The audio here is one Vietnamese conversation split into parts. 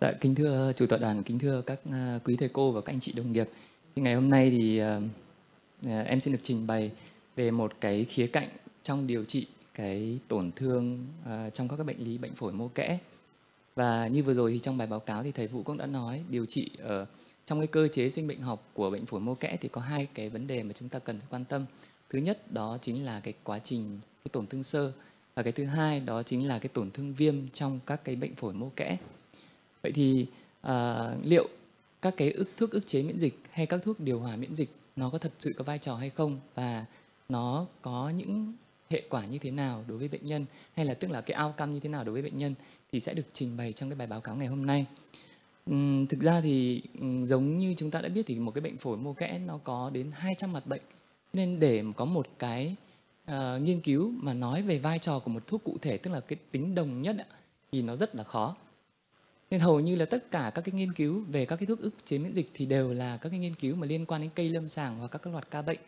Dạ, kính thưa chủ tọa đoàn, kính thưa các à, quý thầy cô và các anh chị đồng nghiệp. Thì ngày hôm nay thì à, à, em xin được trình bày về một cái khía cạnh trong điều trị cái tổn thương trong các cái bệnh lý bệnh phổi mô kẽ. Và như vừa rồi thì trong bài báo cáo thì thầy Vũ cũng đã nói điều trị ở trong cái cơ chế sinh bệnh học của bệnh phổi mô kẽ thì có hai cái vấn đề mà chúng ta cần phải quan tâm. Thứ nhất đó chính là cái quá trình cái tổn thương sơ và cái thứ hai đó chính là cái tổn thương viêm trong các cái bệnh phổi mô kẽ vậy thì à, liệu các cái ức thuốc ức chế miễn dịch hay các thuốc điều hòa miễn dịch nó có thật sự có vai trò hay không? Và nó có những hệ quả như thế nào đối với bệnh nhân? Hay là tức là cái outcome như thế nào đối với bệnh nhân thì sẽ được trình bày trong cái bài báo cáo ngày hôm nay. Uhm, thực ra thì giống như chúng ta đã biết thì một cái bệnh phổi mô kẽ nó có đến 200 mặt bệnh. Nên để có một cái uh, nghiên cứu mà nói về vai trò của một thuốc cụ thể tức là cái tính đồng nhất thì nó rất là khó nên hầu như là tất cả các cái nghiên cứu về các cái thuốc ức chế miễn dịch thì đều là các cái nghiên cứu mà liên quan đến cây lâm sàng hoặc các cái loạt ca bệnh.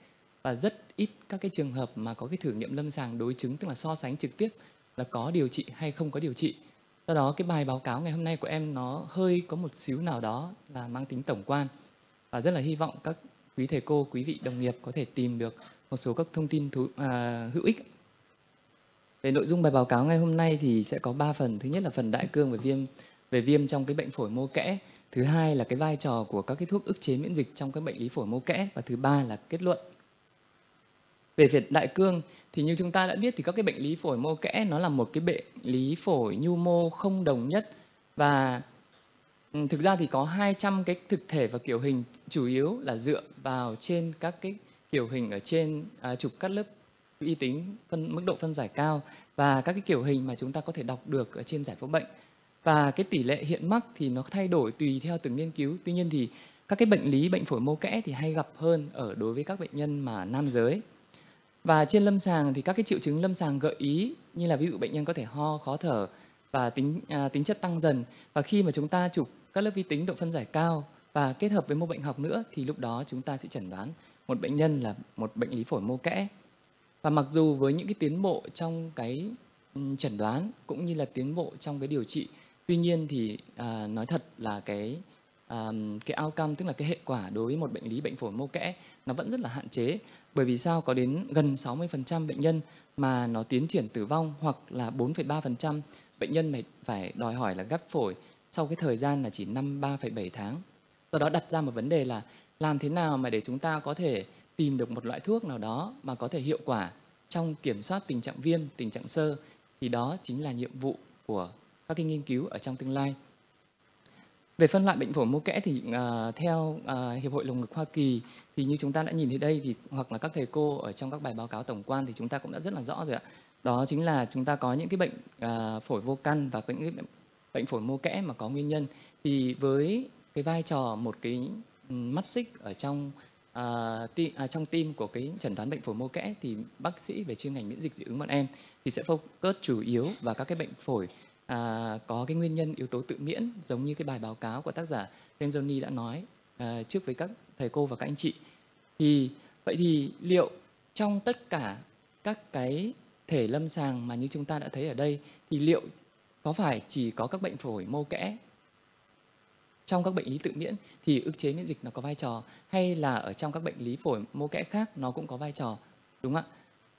Và rất ít các cái trường hợp mà có cái thử nghiệm lâm sàng đối chứng tức là so sánh trực tiếp là có điều trị hay không có điều trị. Do đó cái bài báo cáo ngày hôm nay của em nó hơi có một xíu nào đó là mang tính tổng quan. Và rất là hy vọng các quý thầy cô quý vị đồng nghiệp có thể tìm được một số các thông tin thú, à, hữu ích. Về nội dung bài báo cáo ngày hôm nay thì sẽ có 3 phần. Thứ nhất là phần đại cương về viêm về viêm trong cái bệnh phổi mô kẽ thứ hai là cái vai trò của các cái thuốc ức chế miễn dịch trong các bệnh lý phổi mô kẽ và thứ ba là kết luận. Về việc đại cương thì như chúng ta đã biết thì các cái bệnh lý phổi mô kẽ nó là một cái bệnh lý phổi nhu mô không đồng nhất và ừ, thực ra thì có 200 cái thực thể và kiểu hình chủ yếu là dựa vào trên các cái kiểu hình ở trên à, chụp cắt lớp vi tính phân mức độ phân giải cao và các cái kiểu hình mà chúng ta có thể đọc được ở trên giải phẫu bệnh và cái tỷ lệ hiện mắc thì nó thay đổi tùy theo từng nghiên cứu. Tuy nhiên thì các cái bệnh lý bệnh phổi mô kẽ thì hay gặp hơn ở đối với các bệnh nhân mà nam giới. Và trên lâm sàng thì các cái triệu chứng lâm sàng gợi ý như là ví dụ bệnh nhân có thể ho khó thở và tính à, tính chất tăng dần. Và khi mà chúng ta chụp các lớp vi tính độ phân giải cao và kết hợp với mô bệnh học nữa thì lúc đó chúng ta sẽ chẩn đoán một bệnh nhân là một bệnh lý phổi mô kẽ. Và mặc dù với những cái tiến bộ trong cái chẩn đoán cũng như là tiến bộ trong cái điều trị tuy nhiên thì à, nói thật là cái à, cái outcome tức là cái hệ quả đối với một bệnh lý bệnh phổi mô kẽ nó vẫn rất là hạn chế. Bởi vì sao? Có đến gần 60% bệnh nhân mà nó tiến triển tử vong hoặc là 4,3% bệnh nhân phải phải đòi hỏi là gắp phổi sau cái thời gian là chỉ năm 3,7 tháng. Do đó đặt ra một vấn đề là làm thế nào mà để chúng ta có thể tìm được một loại thuốc nào đó mà có thể hiệu quả trong kiểm soát tình trạng viêm, tình trạng sơ. Thì đó chính là nhiệm vụ của các cái nghiên cứu ở trong tương lai. Về phân loại bệnh phổi mô kẽ thì uh, theo uh, Hiệp hội Lồng ngực Hoa Kỳ thì như chúng ta đã nhìn thấy đây thì hoặc là các thầy cô ở trong các bài báo cáo tổng quan thì chúng ta cũng đã rất là rõ rồi ạ. Đó chính là chúng ta có những cái bệnh uh, phổi vô căn và những cái bệnh, bệnh phổi mô kẽ mà có nguyên nhân thì với cái vai trò một cái ừ, mắt xích ở trong uh, ti, à, trong tim của cái chẩn đoán bệnh phổi mô kẽ thì bác sĩ về chuyên ngành miễn dịch dị ứng bọn em thì sẽ focus chủ yếu vào các cái bệnh phổi à, có cái nguyên nhân yếu tố tự miễn giống như cái bài báo cáo của tác giả Renzoni đã nói à, trước với các thầy cô và các anh chị. Thì vậy thì liệu trong tất cả các cái thể lâm sàng mà như chúng ta đã thấy ở đây thì liệu có phải chỉ có các bệnh phổi mô kẽ trong các bệnh lý tự miễn thì ức chế miễn dịch nó có vai trò hay là ở trong các bệnh lý phổi mô kẽ khác nó cũng có vai trò đúng không ạ?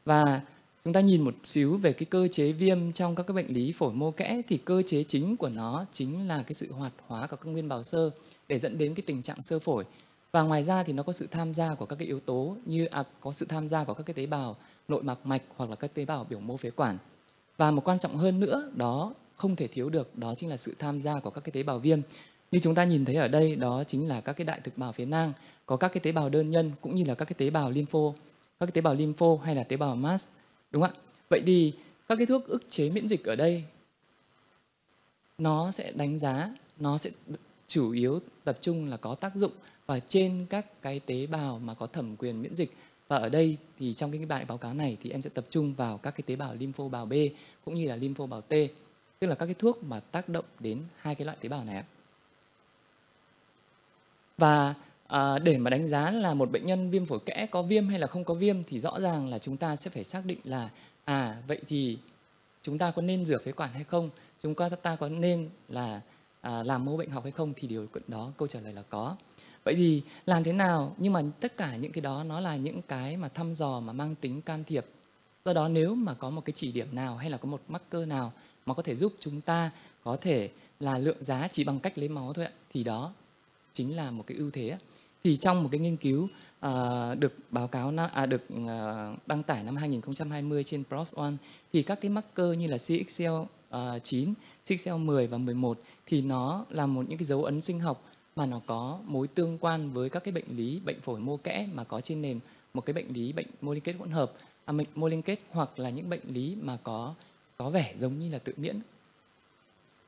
Và chúng ta nhìn một xíu về cái cơ chế viêm trong các cái bệnh lý phổi mô kẽ thì cơ chế chính của nó chính là cái sự hoạt hóa của các nguyên bào sơ để dẫn đến cái tình trạng sơ phổi. Và ngoài ra thì nó có sự tham gia của các cái yếu tố như à, có sự tham gia của các cái tế bào nội mạc mạch hoặc là các tế bào biểu mô phế quản. Và một quan trọng hơn nữa đó không thể thiếu được đó chính là sự tham gia của các cái tế bào viêm. Như chúng ta nhìn thấy ở đây đó chính là các cái đại thực bào phía nang có các cái tế bào đơn nhân cũng như là các cái tế bào lympho các cái tế bào lympho hay là tế bào mast đúng không ạ? Vậy thì các cái thuốc ức chế miễn dịch ở đây, nó sẽ đánh giá, nó sẽ chủ yếu tập trung là có tác dụng và trên các cái tế bào mà có thẩm quyền miễn dịch. Và ở đây thì trong cái bài báo cáo này thì em sẽ tập trung vào các cái tế bào lympho bào B cũng như là lympho bào T, tức là các cái thuốc mà tác động đến hai cái loại tế bào này và à, để mà đánh giá là một bệnh nhân viêm phổi kẽ có viêm hay là không có viêm thì rõ ràng là chúng ta sẽ phải xác định là à vậy thì chúng ta có nên rửa phế quản hay không? Chúng ta ta có nên là à, làm mô bệnh học hay không? Thì điều đó câu trả lời là có. Vậy thì làm thế nào? Nhưng mà tất cả những cái đó nó là những cái mà thăm dò mà mang tính can thiệp. Do đó nếu mà có một cái chỉ điểm nào hay là có một mắc cơ nào mà có thể giúp chúng ta có thể là lượng giá chỉ bằng cách lấy máu thôi ạ thì đó chính là một cái ưu thế thì trong một cái nghiên cứu uh, được báo cáo à, được uh, đăng tải năm 2020 trên PLOS ONE thì các cái mắc cơ như là CXL uh, à, 9, Cxcl10 và 11 thì nó là một những cái dấu ấn sinh học mà nó có mối tương quan với các cái bệnh lý bệnh phổi mô kẽ mà có trên nền một cái bệnh lý bệnh mô liên kết hỗn hợp, à, bệnh mô liên kết hoặc là những bệnh lý mà có có vẻ giống như là tự miễn.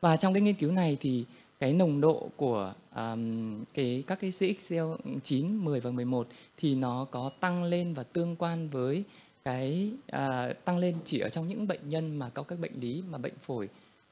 Và trong cái nghiên cứu này thì cái nồng độ của um, cái các cái CXCL9, 10 và 11 thì nó có tăng lên và tương quan với cái uh, tăng lên chỉ ở trong những bệnh nhân mà có các bệnh lý mà bệnh phổi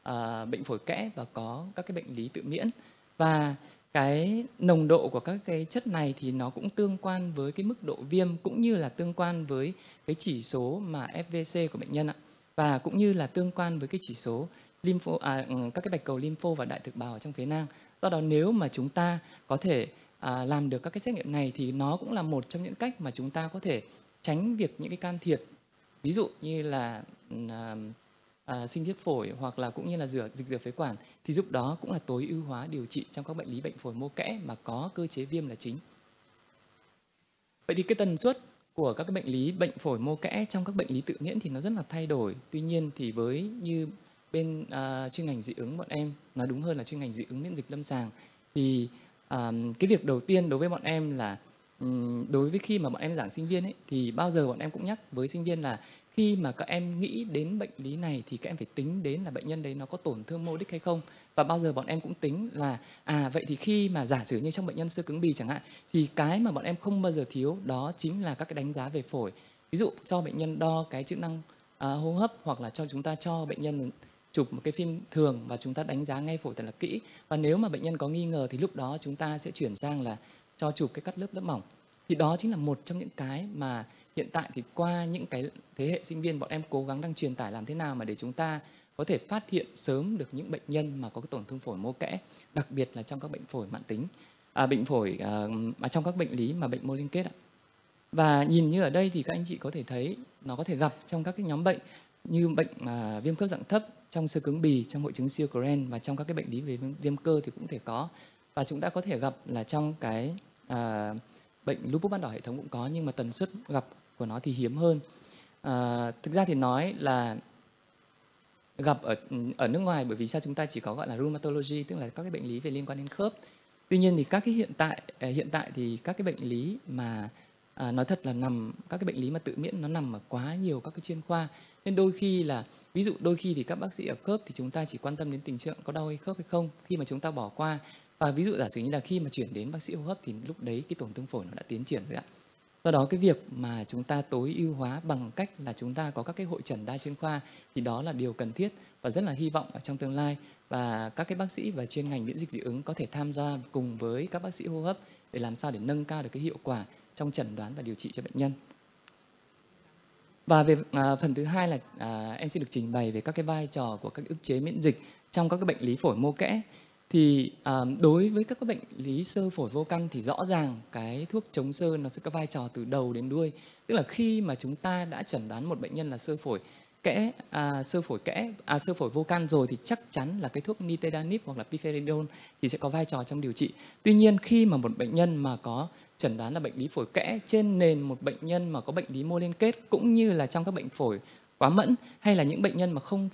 uh, bệnh phổi kẽ và có các cái bệnh lý tự miễn. Và cái nồng độ của các cái chất này thì nó cũng tương quan với cái mức độ viêm cũng như là tương quan với cái chỉ số mà FVC của bệnh nhân ạ. Và cũng như là tương quan với cái chỉ số lympho à, ừ, các cái bạch cầu lympho và đại thực bào ở trong phế nang. Do đó nếu mà chúng ta có thể à, làm được các cái xét nghiệm này thì nó cũng là một trong những cách mà chúng ta có thể tránh việc những cái can thiệp ví dụ như là ừ, à, à, sinh thiết phổi hoặc là cũng như là rửa dịch rửa phế quản thì giúp đó cũng là tối ưu hóa điều trị trong các bệnh lý bệnh phổi mô kẽ mà có cơ chế viêm là chính. Vậy thì cái tần suất của các cái bệnh lý bệnh phổi mô kẽ trong các bệnh lý tự miễn thì nó rất là thay đổi. Tuy nhiên thì với như bên uh, chuyên ngành dị ứng bọn em nói đúng hơn là chuyên ngành dị ứng miễn dịch lâm sàng. Thì um, cái việc đầu tiên đối với bọn em là um, đối với khi mà bọn em giảng sinh viên ấy thì bao giờ bọn em cũng nhắc với sinh viên là khi mà các em nghĩ đến bệnh lý này thì các em phải tính đến là bệnh nhân đấy nó có tổn thương mô đích hay không. Và bao giờ bọn em cũng tính là à vậy thì khi mà giả sử như trong bệnh nhân sơ cứng bì chẳng hạn thì cái mà bọn em không bao giờ thiếu đó chính là các cái đánh giá về phổi. Ví dụ cho bệnh nhân đo cái chức năng uh, hô hấp hoặc là cho chúng ta cho bệnh nhân chụp một cái phim thường và chúng ta đánh giá ngay phổi thật là kỹ. Và nếu mà bệnh nhân có nghi ngờ thì lúc đó chúng ta sẽ chuyển sang là cho chụp cái cắt lớp lớp mỏng. Thì đó chính là một trong những cái mà hiện tại thì qua những cái thế hệ sinh viên bọn em cố gắng đang truyền tải làm thế nào mà để chúng ta có thể phát hiện sớm được những bệnh nhân mà có cái tổn thương phổi mô kẽ đặc biệt là trong các bệnh phổi mạng tính. À, bệnh phổi ờ, à, mà trong các bệnh lý mà bệnh mô liên kết ạ. Và nhìn như ở đây thì các anh chị có thể thấy nó có thể gặp trong các cái nhóm bệnh như bệnh mà viêm khớp dạng thấp trong sơ cứng bì trong hội chứng siêu Sjögren và trong các cái bệnh lý về viêm cơ thì cũng thể có. Và chúng ta có thể gặp là trong cái à, bệnh lupus ban đỏ hệ thống cũng có nhưng mà tần suất gặp của nó thì hiếm hơn. À, thực ra thì nói là gặp ở ở nước ngoài bởi vì sao chúng ta chỉ có gọi là rheumatology tức là các cái bệnh lý về liên quan đến khớp. Tuy nhiên thì các cái hiện tại à, hiện tại thì các cái bệnh lý mà à, nói thật là nằm các cái bệnh lý mà tự miễn nó nằm ở quá nhiều các cái chuyên khoa nên đôi khi là, ví dụ đôi khi thì các bác sĩ ở khớp thì chúng ta chỉ quan tâm đến tình trạng có đau hay khớp hay không khi mà chúng ta bỏ qua. Và ví dụ giả sử như là khi mà chuyển đến bác sĩ hô hấp thì lúc đấy cái tổn thương phổi nó đã tiến triển rồi ạ. Do đó cái việc mà chúng ta tối ưu hóa bằng cách là chúng ta có các cái hội trần đa chuyên khoa thì đó là điều cần thiết và rất là hy vọng ở trong tương lai. Và các cái bác sĩ và chuyên ngành miễn dịch dị ứng có thể tham gia cùng với các bác sĩ hô hấp để làm sao để nâng cao được cái hiệu quả trong chẩn đoán và điều trị cho bệnh nhân và về à, phần thứ hai là à, em xin được trình bày về các cái vai trò của các ức chế miễn dịch trong các cái bệnh lý phổi mô kẽ. Thì à, đối với các cái bệnh lý sơ phổi vô căn thì rõ ràng cái thuốc chống sơ nó sẽ có vai trò từ đầu đến đuôi. Tức là khi mà chúng ta đã chẩn đoán một bệnh nhân là sơ phổi kẽ à, sơ phổi kẽ à, sơ phổi vô can rồi thì chắc chắn là cái thuốc nitedanib hoặc là pifenidone thì sẽ có vai trò trong điều trị. Tuy nhiên khi mà một bệnh nhân mà có chẩn đoán là bệnh lý phổi kẽ trên nền một bệnh nhân mà có bệnh lý mô liên kết cũng như là trong các bệnh phổi quá mẫn hay là những bệnh nhân mà không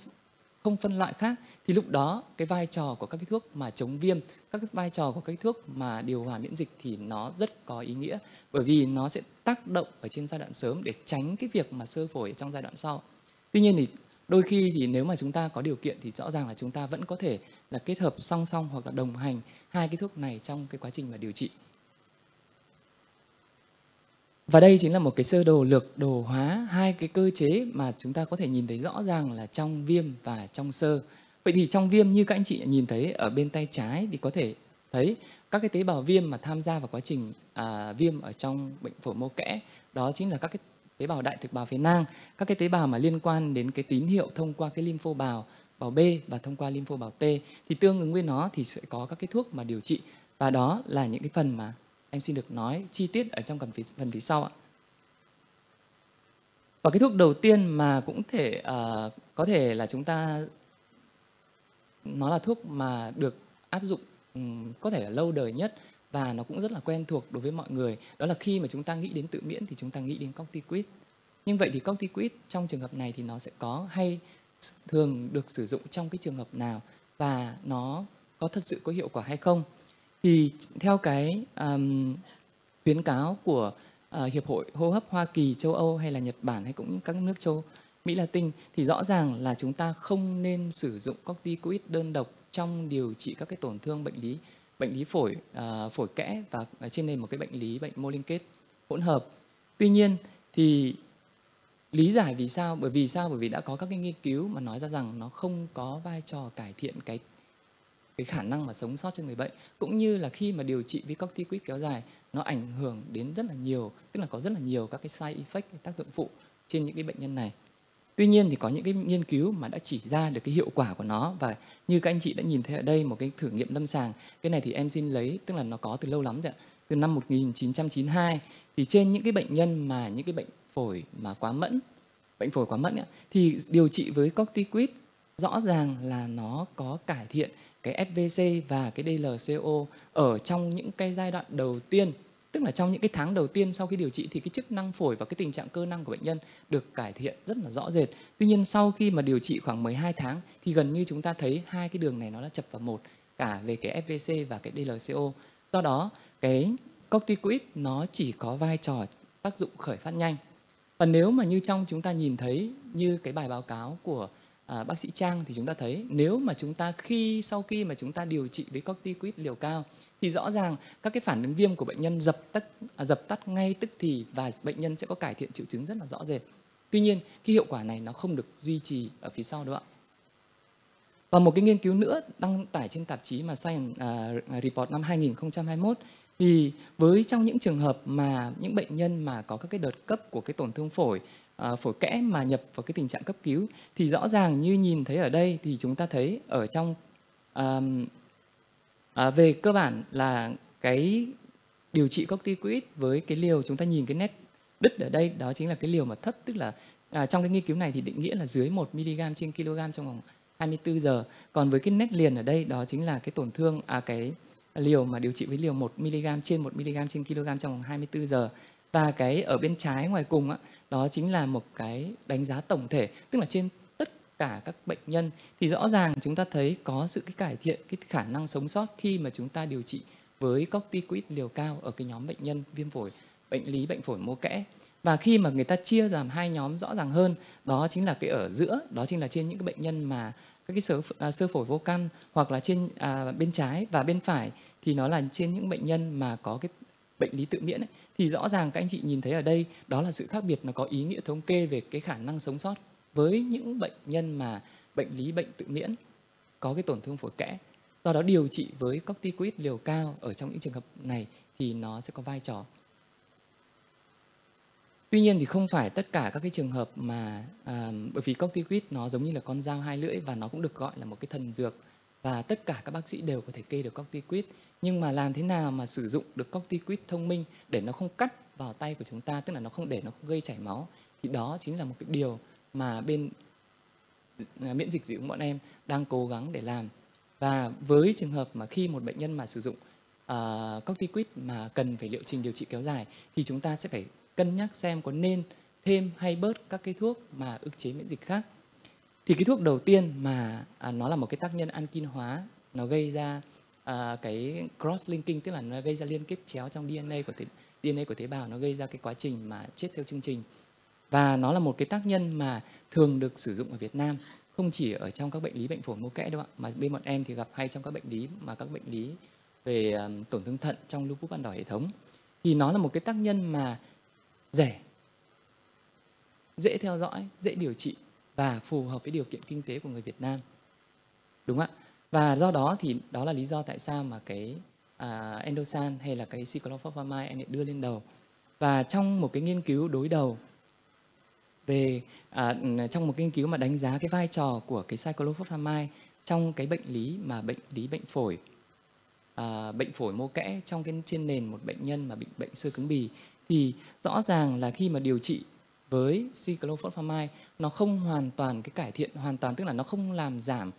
không phân loại khác, thì lúc đó cái vai trò của các cái thuốc mà chống viêm, các cái vai trò của các cái thuốc mà điều hòa miễn dịch thì nó rất có ý nghĩa. Bởi vì nó sẽ tác động ở trên giai đoạn sớm để tránh cái việc mà sơ phổi trong giai đoạn sau. Tuy nhiên thì đôi khi thì nếu mà chúng ta có điều kiện thì rõ ràng là chúng ta vẫn có thể là kết hợp song song hoặc là đồng hành hai cái thuốc này trong cái quá trình mà điều trị và đây chính là một cái sơ đồ lược đồ hóa hai cái cơ chế mà chúng ta có thể nhìn thấy rõ ràng là trong viêm và trong sơ. Vậy thì trong viêm như các anh chị nhìn thấy ở bên tay trái thì có thể thấy các cái tế bào viêm mà tham gia vào quá trình à, viêm ở trong bệnh phổi mô kẽ. Đó chính là các cái tế bào đại thực bào phế nang, các cái tế bào mà liên quan đến cái tín hiệu thông qua cái lympho bào bào B và thông qua lympho bào T. Thì tương ứng với nó thì sẽ có các cái thuốc mà điều trị. Và đó là những cái phần mà em xin được nói chi tiết ở trong phần phía, phần phía sau ạ. Và cái thuốc đầu tiên mà cũng thể uh, có thể là chúng ta nó là thuốc mà được áp dụng um, có thể là lâu đời nhất và nó cũng rất là quen thuộc đối với mọi người. Đó là khi mà chúng ta nghĩ đến tự miễn thì chúng ta nghĩ đến corticoid nhưng vậy thì corticoid trong trường hợp này thì nó sẽ có hay thường được sử dụng trong cái trường hợp nào và nó có thật sự có hiệu quả hay không? Thì theo cái um, khuyến cáo của uh, hiệp hội hô hấp Hoa Kỳ, châu Âu hay là Nhật Bản hay cũng như các nước châu Mỹ Latin thì rõ ràng là chúng ta không nên sử dụng corticoid đơn độc trong điều trị các cái tổn thương bệnh lý bệnh lý phổi uh, phổi kẽ và trên nền một cái bệnh lý bệnh mô liên kết hỗn hợp. Tuy nhiên thì lý giải vì sao bởi vì sao bởi vì đã có các cái nghiên cứu mà nói ra rằng nó không có vai trò cải thiện cái cái khả năng mà sống sót cho người bệnh cũng như là khi mà điều trị với corticoid kéo dài nó ảnh hưởng đến rất là nhiều tức là có rất là nhiều các cái side effect tác dụng phụ trên những cái bệnh nhân này. Tuy nhiên thì có những cái nghiên cứu mà đã chỉ ra được cái hiệu quả của nó và như các anh chị đã nhìn thấy ở đây một cái thử nghiệm lâm sàng cái này thì em xin lấy tức là nó có từ lâu lắm rồi ạ từ năm 1992 thì trên những cái bệnh nhân mà những cái bệnh phổi mà quá mẫn bệnh phổi quá mẫn ấy, thì điều trị với corticoid rõ ràng là nó có cải thiện cái SVC và cái DLCO ở trong những cái giai đoạn đầu tiên, tức là trong những cái tháng đầu tiên sau khi điều trị thì cái chức năng phổi và cái tình trạng cơ năng của bệnh nhân được cải thiện rất là rõ rệt. Tuy nhiên sau khi mà điều trị khoảng 12 tháng thì gần như chúng ta thấy hai cái đường này nó đã chập vào một, cả về cái FVC và cái DLCO. Do đó, cái corticoid nó chỉ có vai trò tác dụng khởi phát nhanh. Và nếu mà như trong chúng ta nhìn thấy như cái bài báo cáo của à, bác sĩ Trang thì chúng ta thấy nếu mà chúng ta khi sau khi mà chúng ta điều trị với corticoid liều cao thì rõ ràng các cái phản ứng viêm của bệnh nhân dập tắt à, dập tắt ngay tức thì và bệnh nhân sẽ có cải thiện triệu chứng rất là rõ rệt. Tuy nhiên cái hiệu quả này nó không được duy trì ở phía sau đâu ạ. Và một cái nghiên cứu nữa đăng tải trên tạp chí mà Science uh, Report năm 2021 thì với trong những trường hợp mà những bệnh nhân mà có các cái đợt cấp của cái tổn thương phổi à, phổi kẽ mà nhập vào cái tình trạng cấp cứu thì rõ ràng như nhìn thấy ở đây thì chúng ta thấy ở trong à, à, về cơ bản là cái điều trị corticoid với cái liều chúng ta nhìn cái nét đứt ở đây đó chính là cái liều mà thấp tức là à, trong cái nghiên cứu này thì định nghĩa là dưới 1 mg trên kg trong vòng 24 giờ. Còn với cái nét liền ở đây đó chính là cái tổn thương à cái liều mà điều trị với liều 1 mg trên 1 mg trên kg trong vòng 24 giờ và cái ở bên trái ngoài cùng á, đó chính là một cái đánh giá tổng thể tức là trên tất cả các bệnh nhân thì rõ ràng chúng ta thấy có sự cái cải thiện cái khả năng sống sót khi mà chúng ta điều trị với corticoid liều cao ở cái nhóm bệnh nhân viêm phổi bệnh lý bệnh phổi mô kẽ. Và khi mà người ta chia làm hai nhóm rõ ràng hơn đó chính là cái ở giữa đó chính là trên những cái bệnh nhân mà các cái sơ, à, sơ phổi vô căn hoặc là trên à, bên trái và bên phải thì nó là trên những bệnh nhân mà có cái bệnh lý tự miễn ấy, thì rõ ràng các anh chị nhìn thấy ở đây đó là sự khác biệt nó có ý nghĩa thống kê về cái khả năng sống sót với những bệnh nhân mà bệnh lý bệnh tự miễn có cái tổn thương phổi kẽ. Do đó điều trị với corticoid liều cao ở trong những trường hợp này thì nó sẽ có vai trò. Tuy nhiên thì không phải tất cả các cái trường hợp mà à, bởi vì corticoid nó giống như là con dao hai lưỡi và nó cũng được gọi là một cái thần dược và tất cả các bác sĩ đều có thể kê được corticoid. Nhưng mà làm thế nào mà sử dụng được corticoid thông minh để nó không cắt vào tay của chúng ta tức là nó không để nó không gây chảy máu? Thì đó chính là một cái điều mà bên à, miễn dịch dị ứng bọn em đang cố gắng để làm. Và với trường hợp mà khi một bệnh nhân mà sử dụng uh, corticoid mà cần phải liệu trình điều trị kéo dài thì chúng ta sẽ phải cân nhắc xem có nên thêm hay bớt các cái thuốc mà ức chế miễn dịch khác thì cái thuốc đầu tiên mà à, nó là một cái tác nhân ankin hóa nó gây ra à, cái cross linking tức là nó gây ra liên kết chéo trong DNA của tế, DNA của tế bào nó gây ra cái quá trình mà chết theo chương trình. Và nó là một cái tác nhân mà thường được sử dụng ở Việt Nam không chỉ ở trong các bệnh lý bệnh phổi mô kẽ đâu ạ mà bên bọn em thì gặp hay trong các bệnh lý mà các bệnh lý về um, tổn thương thận trong lupus ban đỏ hệ thống. Thì nó là một cái tác nhân mà rẻ dễ theo dõi dễ điều trị và phù hợp với điều kiện kinh tế của người Việt Nam. Đúng không ạ? Và do đó thì đó là lý do tại sao mà cái uh, endosan hay là cái cyclophosphamide anh đưa lên đầu. Và trong một cái nghiên cứu đối đầu về à, trong một nghiên cứu mà đánh giá cái vai trò của cái cyclophosphamide trong cái bệnh lý mà bệnh lý bệnh phổi à, bệnh phổi mô kẽ trong cái trên nền một bệnh nhân mà bị bệnh sơ cứng bì thì rõ ràng là khi mà điều trị với cyclophosphamide nó không hoàn toàn cái cải thiện hoàn toàn tức là nó không làm giảm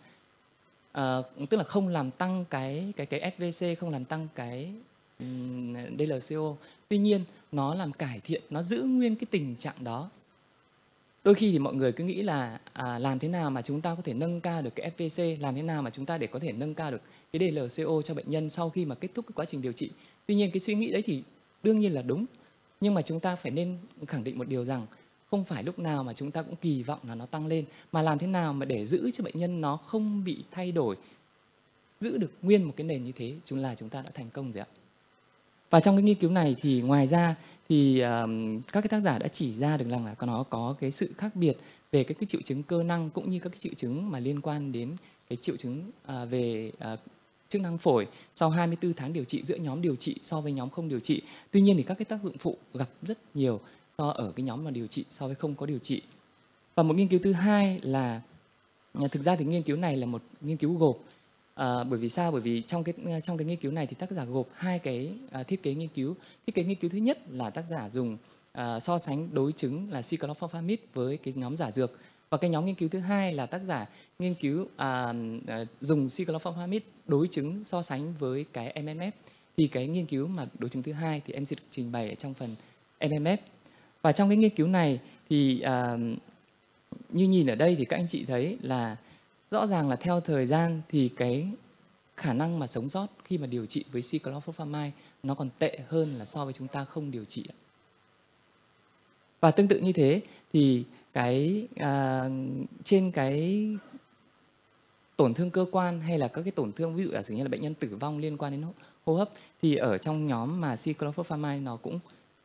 uh, tức là không làm tăng cái cái cái SVC không làm tăng cái um, DLCO tuy nhiên nó làm cải thiện nó giữ nguyên cái tình trạng đó. Đôi khi thì mọi người cứ nghĩ là à, làm thế nào mà chúng ta có thể nâng cao được cái FVC làm thế nào mà chúng ta để có thể nâng cao được cái DLCO cho bệnh nhân sau khi mà kết thúc cái quá trình điều trị. Tuy nhiên cái suy nghĩ đấy thì đương nhiên là đúng nhưng mà chúng ta phải nên khẳng định một điều rằng không phải lúc nào mà chúng ta cũng kỳ vọng là nó tăng lên mà làm thế nào mà để giữ cho bệnh nhân nó không bị thay đổi giữ được nguyên một cái nền như thế chúng là chúng ta đã thành công rồi ạ và trong cái nghiên cứu này thì ngoài ra thì um, các cái tác giả đã chỉ ra được rằng là nó có cái sự khác biệt về cái, cái triệu chứng cơ năng cũng như các cái triệu chứng mà liên quan đến cái triệu chứng uh, về uh, chức năng phổi sau 24 tháng điều trị giữa nhóm điều trị so với nhóm không điều trị. Tuy nhiên thì các cái tác dụng phụ gặp rất nhiều so ở cái nhóm mà điều trị so với không có điều trị. Và một nghiên cứu thứ hai là à, thực ra thì nghiên cứu này là một nghiên cứu gộp À, bởi vì sao? Bởi vì trong cái à, trong cái nghiên cứu này thì tác giả gộp hai cái à, thiết kế nghiên cứu. Thiết kế nghiên cứu thứ nhất là tác giả dùng à, so sánh đối chứng là cyclophosphamide với cái nhóm giả dược và cái nhóm nghiên cứu thứ hai là tác giả nghiên cứu à, à, dùng cyclophosphamide đối chứng so sánh với cái MMF. Thì cái nghiên cứu mà đối chứng thứ hai thì em sẽ được trình bày ở trong phần MMF. Và trong cái nghiên cứu này thì à, như nhìn ở đây thì các anh chị thấy là rõ ràng là theo thời gian thì cái khả năng mà sống sót khi mà điều trị với cyclophosphamide nó còn tệ hơn là so với chúng ta không điều trị. Và tương tự như thế thì cái à, trên cái tổn thương cơ quan hay là các cái tổn thương ví dụ giả sử như là bệnh nhân tử vong liên quan đến hô hấp thì ở trong nhóm mà cyclophosphamide nó cũng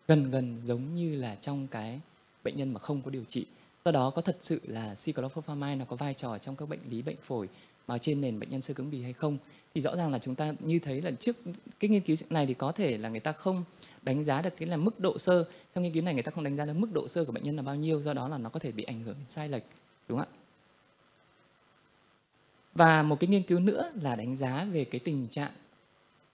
gần gần giống như là trong cái bệnh nhân mà không có điều trị. Do đó có thật sự là cyclophosphamide nó có vai trò trong các bệnh lý bệnh phổi mà trên nền bệnh nhân sơ cứng bì hay không? Thì rõ ràng là chúng ta như thấy là trước cái nghiên cứu này thì có thể là người ta không đánh giá được cái là mức độ sơ. Trong nghiên cứu này người ta không đánh giá được mức độ sơ của bệnh nhân là bao nhiêu, do đó là nó có thể bị ảnh hưởng sai lệch, đúng không ạ? Và một cái nghiên cứu nữa là đánh giá về cái tình trạng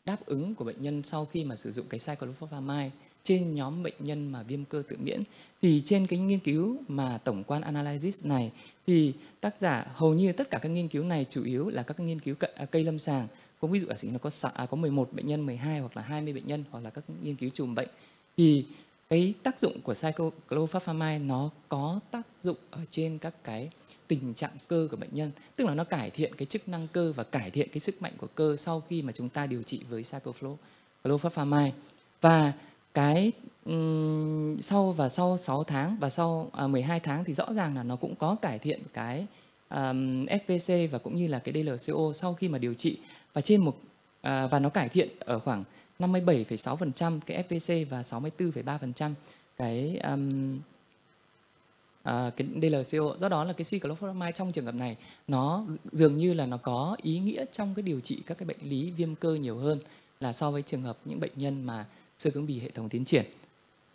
đáp ứng của bệnh nhân sau khi mà sử dụng cái cyclophosphamide trên nhóm bệnh nhân mà viêm cơ tự miễn. Thì trên cái nghiên cứu mà tổng quan analysis này thì tác giả hầu như tất cả các nghiên cứu này chủ yếu là các nghiên cứu à, cây lâm sàng. Cũng ví dụ giả sử nó có à, có 11 bệnh nhân 12 hoặc là 20 bệnh nhân hoặc là các nghiên cứu chùm bệnh. Thì cái tác dụng của cyclophosphamide nó có tác dụng ở trên các cái tình trạng cơ của bệnh nhân. Tức là nó cải thiện cái chức năng cơ và cải thiện cái sức mạnh của cơ sau khi mà chúng ta điều trị với cyclophosphamide. Và cái um, sau và sau 6 tháng và sau à, 12 tháng thì rõ ràng là nó cũng có cải thiện cái um, FVC và cũng như là cái DLCO sau khi mà điều trị. Và trên một à, và nó cải thiện ở khoảng 57,6% cái FVC và 64,3% cái um, à, cái DLCO do đó là cái cyclophosphamide trong trường hợp này nó dường như là nó có ý nghĩa trong cái điều trị các cái bệnh lý viêm cơ nhiều hơn là so với trường hợp những bệnh nhân mà sơ cứng bì hệ thống tiến triển.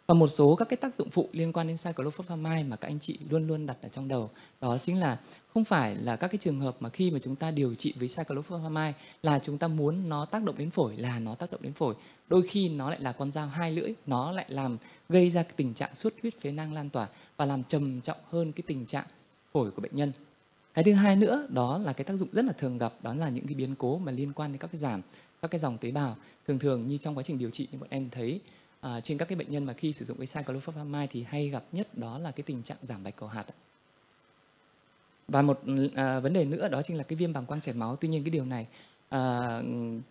Và một số các cái tác dụng phụ liên quan đến cyclophosphamide mà các anh chị luôn luôn đặt ở trong đầu, đó chính là không phải là các cái trường hợp mà khi mà chúng ta điều trị với cyclophosphamide là chúng ta muốn nó tác động đến phổi, là nó tác động đến phổi. Đôi khi nó lại là con dao hai lưỡi, nó lại làm gây ra cái tình trạng xuất huyết phế nang lan tỏa và làm trầm trọng hơn cái tình trạng phổi của bệnh nhân cái thứ hai nữa đó là cái tác dụng rất là thường gặp đó là những cái biến cố mà liên quan đến các cái giảm các cái dòng tế bào. Thường thường như trong quá trình điều trị như bọn em thấy à, trên các cái bệnh nhân mà khi sử dụng cái cyclophosphamide thì hay gặp nhất đó là cái tình trạng giảm bạch cầu hạt và một à, vấn đề nữa đó chính là cái viêm bàng quang chảy máu. Tuy nhiên cái điều này à,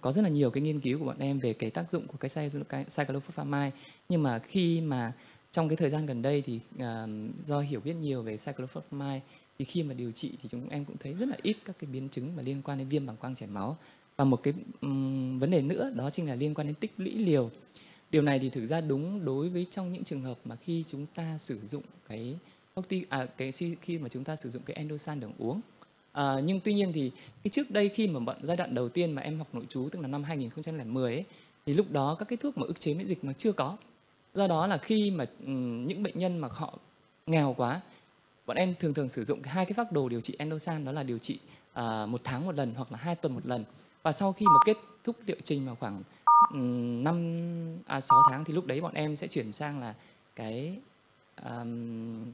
có rất là nhiều cái nghiên cứu của bọn em về cái tác dụng của cái cyclophosphamide. Nhưng mà khi mà trong cái thời gian gần đây thì à, do hiểu biết nhiều về cyclophosphamide thì khi mà điều trị thì chúng em cũng thấy rất là ít các cái biến chứng mà liên quan đến viêm bàng quang chảy máu. Và một cái um, vấn đề nữa đó chính là liên quan đến tích lũy liều. Điều này thì thực ra đúng đối với trong những trường hợp mà khi chúng ta sử dụng cái à, cái khi mà chúng ta sử dụng cái endosan đường uống. À, nhưng tuy nhiên thì cái trước đây khi mà bọn giai đoạn đầu tiên mà em học nội trú tức là năm 2010 ấy, thì lúc đó các cái thuốc mà ức chế miễn dịch nó chưa có. Do đó là khi mà um, những bệnh nhân mà họ nghèo quá bọn em thường thường sử dụng hai cái phác đồ điều trị endosan đó là điều trị uh, một tháng một lần hoặc là hai tuần một lần. Và sau khi mà kết thúc liệu trình vào khoảng năm à, 6 tháng thì lúc đấy bọn em sẽ chuyển sang là cái um,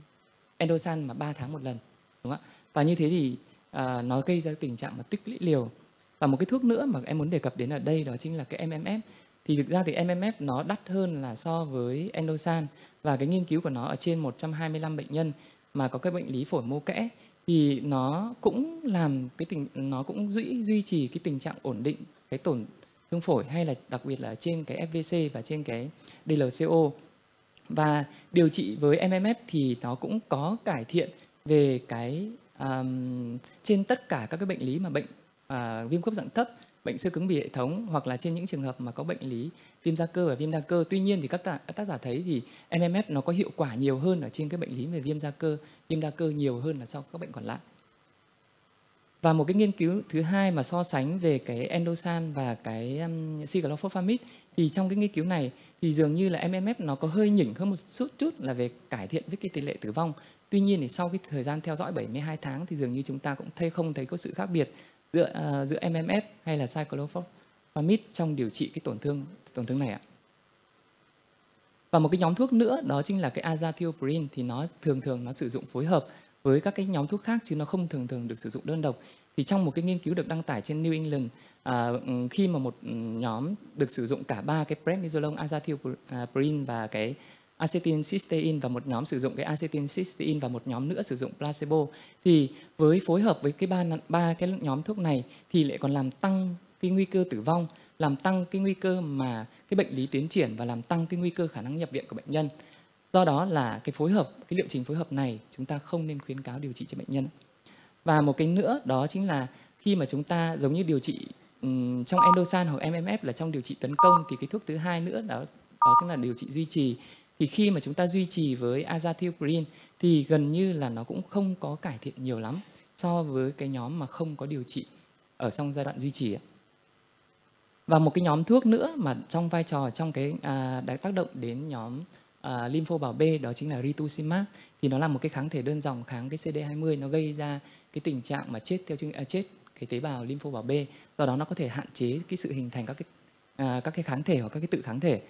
endosan mà 3 tháng một lần đúng không ạ? Và như thế thì uh, nó gây ra tình trạng mà tích lũy liều. Và một cái thuốc nữa mà em muốn đề cập đến ở đây đó chính là cái MMF thì thực ra thì MMF nó đắt hơn là so với endosan và cái nghiên cứu của nó ở trên 125 bệnh nhân mà có cái bệnh lý phổi mô kẽ thì nó cũng làm cái tình nó cũng duy duy trì cái tình trạng ổn định cái tổn thương phổi hay là đặc biệt là trên cái FVC và trên cái DLCO và điều trị với MMF thì nó cũng có cải thiện về cái um, trên tất cả các cái bệnh lý mà bệnh uh, viêm khớp dạng thấp bệnh sơ cứng bì hệ thống hoặc là trên những trường hợp mà có bệnh lý viêm da cơ và viêm đa cơ tuy nhiên thì các, tác, các tác giả thấy thì MMF nó có hiệu quả nhiều hơn ở trên cái bệnh lý về viêm da cơ viêm đa cơ nhiều hơn là so các bệnh còn lại và một cái nghiên cứu thứ hai mà so sánh về cái endosan và cái um, citalophosphamide thì trong cái nghiên cứu này thì dường như là MMF nó có hơi nhỉnh hơn một chút chút là về cải thiện với cái tỷ lệ tử vong. Tuy nhiên thì sau cái thời gian theo dõi 72 tháng thì dường như chúng ta cũng thấy không thấy có sự khác biệt giữa uh, giữa MMF hay là cyclophosphamide trong điều trị cái tổn thương tổn thương này ạ. Và một cái nhóm thuốc nữa đó chính là cái azathioprine thì nó thường thường nó sử dụng phối hợp với các cái nhóm thuốc khác chứ nó không thường thường được sử dụng đơn độc. Thì trong một cái nghiên cứu được đăng tải trên New England à, khi mà một nhóm được sử dụng cả ba cái prednisolone, azathioprine và cái acetylcysteine và một nhóm sử dụng cái acetylcysteine và một nhóm nữa sử dụng placebo thì với phối hợp với cái ba ba cái nhóm thuốc này thì lại còn làm tăng cái nguy cơ tử vong làm tăng cái nguy cơ mà cái bệnh lý tiến triển và làm tăng cái nguy cơ khả năng nhập viện của bệnh nhân. Do đó là cái phối hợp cái liệu trình phối hợp này chúng ta không nên khuyến cáo điều trị cho bệnh nhân. Và một cái nữa đó chính là khi mà chúng ta giống như điều trị um, trong endosan hoặc MMF là trong điều trị tấn công thì cái thuốc thứ hai nữa đó đó chính là điều trị duy trì. Thì khi mà chúng ta duy trì với azathioprine thì gần như là nó cũng không có cải thiện nhiều lắm so với cái nhóm mà không có điều trị ở trong giai đoạn duy trì và một cái nhóm thuốc nữa mà trong vai trò trong cái à, đã tác động đến nhóm à, lympho bào B đó chính là rituximab. Thì nó là một cái kháng thể đơn dòng kháng cái CD20 nó gây ra cái tình trạng mà chết theo chương à, chết cái tế bào lympho bào B. Do đó nó có thể hạn chế cái sự hình thành các cái à, các cái kháng thể hoặc các cái tự kháng thể.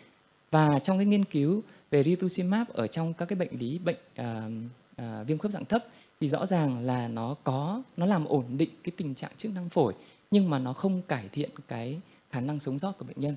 Và trong cái nghiên cứu về rituximab ở trong các cái bệnh lý bệnh à, à, viêm khớp dạng thấp thì rõ ràng là nó có nó làm ổn định cái tình trạng chức năng phổi nhưng mà nó không cải thiện cái khả năng sống sót của bệnh nhân.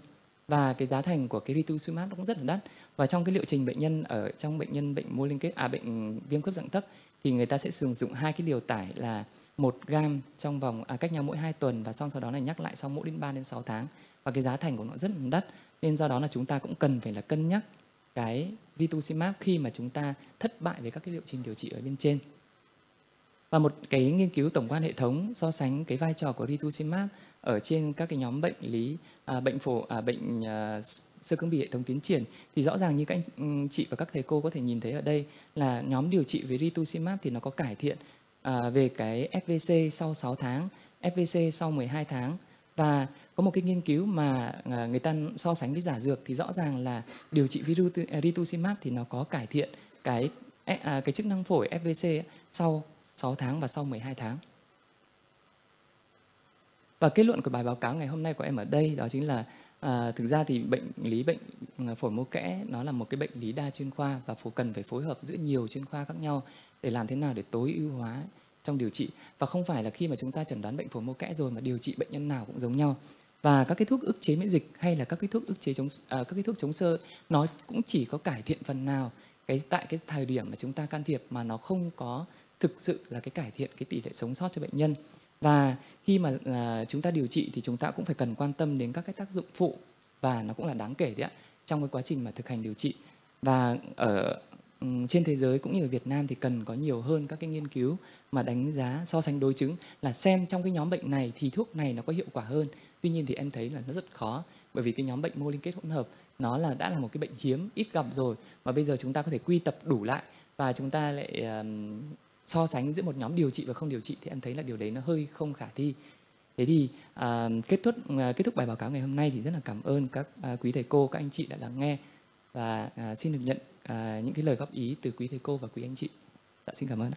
Và cái giá thành của cái rituximab nó cũng rất là đắt. Và trong cái liệu trình bệnh nhân ở trong bệnh nhân bệnh mô liên kết à bệnh viêm khớp dạng thấp thì người ta sẽ sử dụng hai cái liều tải là một gam trong vòng à, cách nhau mỗi 2 tuần và xong sau đó là nhắc lại sau mỗi đến 3 đến 6 tháng. Và cái giá thành của nó rất là đắt. Nên do đó là chúng ta cũng cần phải là cân nhắc cái rituximab khi mà chúng ta thất bại với các cái liệu trình điều trị ở bên trên. Và một cái nghiên cứu tổng quan hệ thống so sánh cái vai trò của rituximab ở trên các cái nhóm bệnh lý à, bệnh phổi à, bệnh à, sơ cứng bì hệ thống tiến triển thì rõ ràng như các anh chị và các thầy cô có thể nhìn thấy ở đây là nhóm điều trị với rituximab thì nó có cải thiện à, về cái FVC sau 6 tháng, FVC sau 12 tháng và có một cái nghiên cứu mà à, người ta so sánh với giả dược thì rõ ràng là điều trị virus à, rituximab thì nó có cải thiện cái à, cái chức năng phổi FVC sau 6 tháng và sau 12 tháng. Và kết luận của bài báo cáo ngày hôm nay của em ở đây đó chính là à, thực ra thì bệnh lý bệnh à, phổi mô kẽ nó là một cái bệnh lý đa chuyên khoa và phổ cần phải phối hợp giữa nhiều chuyên khoa khác nhau để làm thế nào để tối ưu hóa trong điều trị. Và không phải là khi mà chúng ta chẩn đoán bệnh phổi mô kẽ rồi mà điều trị bệnh nhân nào cũng giống nhau. Và các cái thuốc ức chế miễn dịch hay là các cái thuốc ức chế chống à, các cái thuốc chống sơ nó cũng chỉ có cải thiện phần nào cái tại cái thời điểm mà chúng ta can thiệp mà nó không có thực sự là cái cải thiện cái tỷ lệ sống sót cho bệnh nhân và khi mà à, chúng ta điều trị thì chúng ta cũng phải cần quan tâm đến các cái tác dụng phụ và nó cũng là đáng kể đấy ạ trong cái quá trình mà thực hành điều trị và ở ừ, trên thế giới cũng như ở Việt Nam thì cần có nhiều hơn các cái nghiên cứu mà đánh giá so sánh đối chứng là xem trong cái nhóm bệnh này thì thuốc này nó có hiệu quả hơn. Tuy nhiên thì em thấy là nó rất khó bởi vì cái nhóm bệnh mô liên kết hỗn hợp nó là đã là một cái bệnh hiếm ít gặp rồi mà bây giờ chúng ta có thể quy tập đủ lại và chúng ta lại so sánh giữa một nhóm điều trị và không điều trị thì em thấy là điều đấy nó hơi không khả thi. Thế thì à, kết thúc à, kết thúc bài báo cáo ngày hôm nay thì rất là cảm ơn các à, quý thầy cô các anh chị đã lắng nghe và à, xin được nhận à, những cái lời góp ý từ quý thầy cô và quý anh chị. Dạ, xin cảm ơn